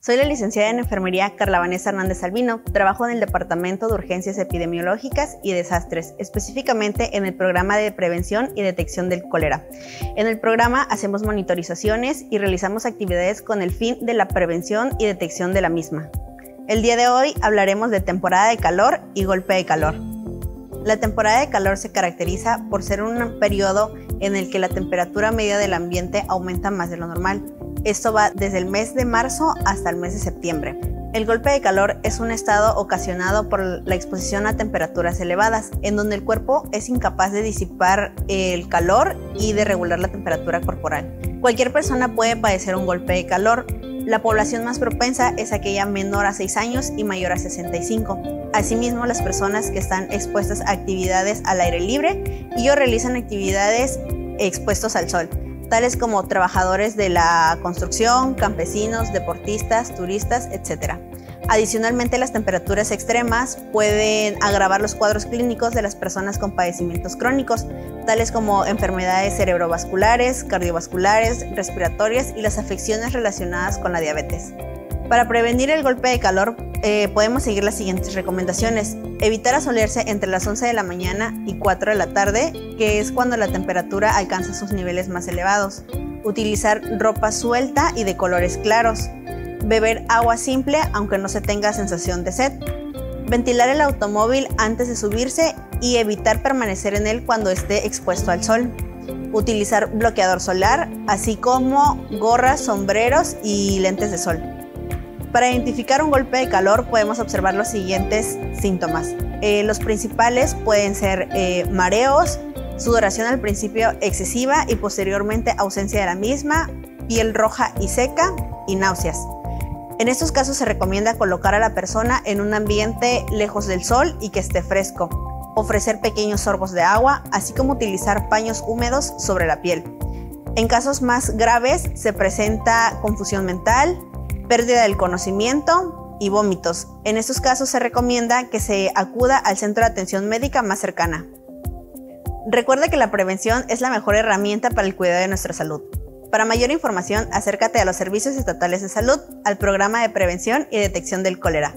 Soy la licenciada en enfermería Carla Vanessa Hernández Albino. Trabajo en el Departamento de Urgencias Epidemiológicas y Desastres, específicamente en el programa de prevención y detección del cólera. En el programa hacemos monitorizaciones y realizamos actividades con el fin de la prevención y detección de la misma. El día de hoy hablaremos de temporada de calor y golpe de calor. La temporada de calor se caracteriza por ser un periodo en el que la temperatura media del ambiente aumenta más de lo normal esto va desde el mes de marzo hasta el mes de septiembre. El golpe de calor es un estado ocasionado por la exposición a temperaturas elevadas, en donde el cuerpo es incapaz de disipar el calor y de regular la temperatura corporal. Cualquier persona puede padecer un golpe de calor. La población más propensa es aquella menor a 6 años y mayor a 65. Asimismo, las personas que están expuestas a actividades al aire libre y o realizan actividades expuestos al sol tales como trabajadores de la construcción, campesinos, deportistas, turistas, etc. Adicionalmente, las temperaturas extremas pueden agravar los cuadros clínicos de las personas con padecimientos crónicos, tales como enfermedades cerebrovasculares, cardiovasculares, respiratorias y las afecciones relacionadas con la diabetes. Para prevenir el golpe de calor eh, podemos seguir las siguientes recomendaciones. Evitar asolearse entre las 11 de la mañana y 4 de la tarde, que es cuando la temperatura alcanza sus niveles más elevados. Utilizar ropa suelta y de colores claros. Beber agua simple aunque no se tenga sensación de sed. Ventilar el automóvil antes de subirse y evitar permanecer en él cuando esté expuesto al sol. Utilizar bloqueador solar, así como gorras, sombreros y lentes de sol. Para identificar un golpe de calor podemos observar los siguientes síntomas. Eh, los principales pueden ser eh, mareos, sudoración al principio excesiva y posteriormente ausencia de la misma, piel roja y seca y náuseas. En estos casos se recomienda colocar a la persona en un ambiente lejos del sol y que esté fresco, ofrecer pequeños sorbos de agua, así como utilizar paños húmedos sobre la piel. En casos más graves se presenta confusión mental, pérdida del conocimiento y vómitos. En estos casos se recomienda que se acuda al centro de atención médica más cercana. Recuerda que la prevención es la mejor herramienta para el cuidado de nuestra salud. Para mayor información, acércate a los servicios estatales de salud, al programa de prevención y detección del cólera.